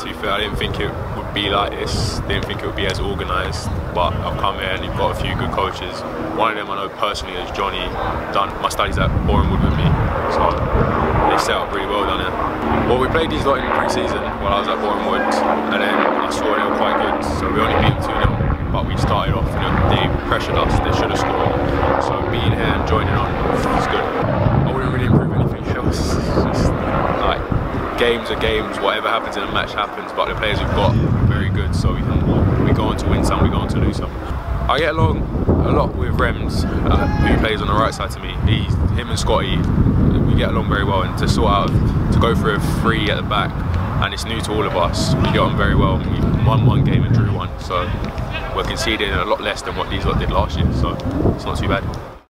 To be fair, I didn't think it would be like this. Didn't think it would be as organised. But I've come here and you've got a few good coaches. One of them I know personally is Johnny. Done my studies at Bournemouth with me, so they set up really well down here. Well, we played these lot in pre-season while I was at Bournemouth, and then I saw they were quite good. So we only beat them 2 0 but we started off, you know, they pressured us, they should have scored. So being here and joining on is good. I wouldn't really improve anything else. It's just like games are games, whatever happens in a match happens, but the players we've got are very good, so we can we go on to win some, we go on to lose some. I get along a lot with Rems, uh, who plays on the right side to me. He's, him and Scotty, we get along very well, and to sort out, to go for a free at the back, and it's new to all of us, we get on very well. We won one game and drew one, so we're conceding a lot less than what these lot did last year, so it's not too bad.